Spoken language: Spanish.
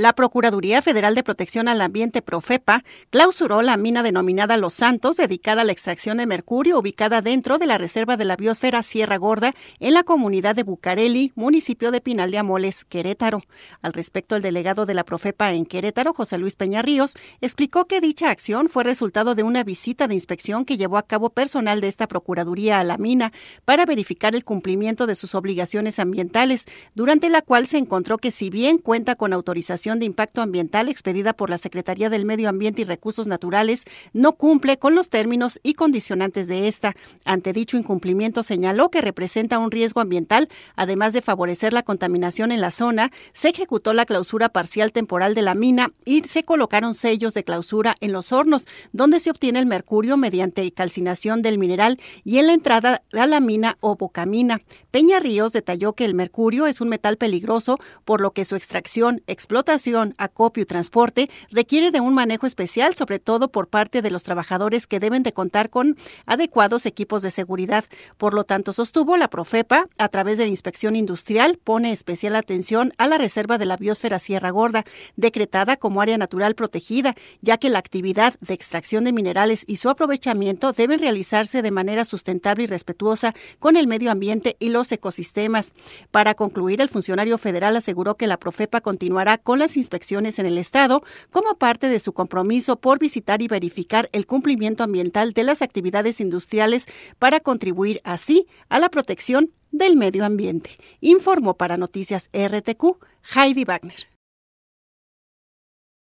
La Procuraduría Federal de Protección al Ambiente Profepa clausuró la mina denominada Los Santos, dedicada a la extracción de mercurio, ubicada dentro de la Reserva de la Biosfera Sierra Gorda, en la comunidad de Bucareli, municipio de Pinal de Amoles, Querétaro. Al respecto, el delegado de la Profepa en Querétaro, José Luis Peña Ríos, explicó que dicha acción fue resultado de una visita de inspección que llevó a cabo personal de esta Procuraduría a la mina para verificar el cumplimiento de sus obligaciones ambientales, durante la cual se encontró que si bien cuenta con autorización de Impacto Ambiental expedida por la Secretaría del Medio Ambiente y Recursos Naturales no cumple con los términos y condicionantes de esta. Ante dicho incumplimiento señaló que representa un riesgo ambiental, además de favorecer la contaminación en la zona, se ejecutó la clausura parcial temporal de la mina y se colocaron sellos de clausura en los hornos, donde se obtiene el mercurio mediante calcinación del mineral y en la entrada a la mina o bocamina. Peña Ríos detalló que el mercurio es un metal peligroso, por lo que su extracción, explotación acopio y transporte requiere de un manejo especial, sobre todo por parte de los trabajadores que deben de contar con adecuados equipos de seguridad. Por lo tanto, sostuvo la Profepa, a través de la inspección industrial, pone especial atención a la reserva de la biosfera Sierra Gorda, decretada como área natural protegida, ya que la actividad de extracción de minerales y su aprovechamiento deben realizarse de manera sustentable y respetuosa con el medio ambiente y los ecosistemas. Para concluir, el funcionario federal aseguró que la Profepa continuará con las inspecciones en el Estado como parte de su compromiso por visitar y verificar el cumplimiento ambiental de las actividades industriales para contribuir así a la protección del medio ambiente. Informó para Noticias RTQ Heidi Wagner.